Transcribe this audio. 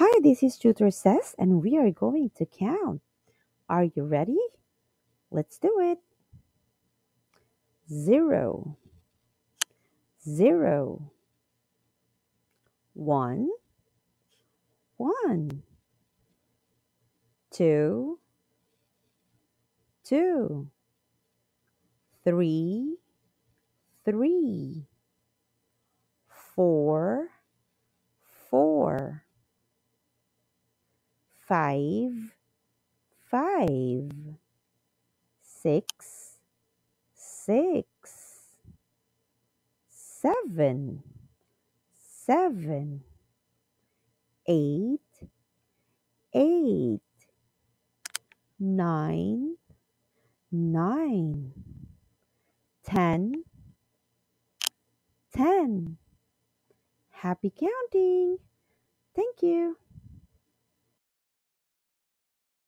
Hi, this is Tutor Ces, and we are going to count. Are you ready? Let's do it. Zero, zero, one, one, two, two, three, three, four, five, five, six, six, seven, seven, eight, eight, nine, nine, ten, ten. Happy counting! Thank you.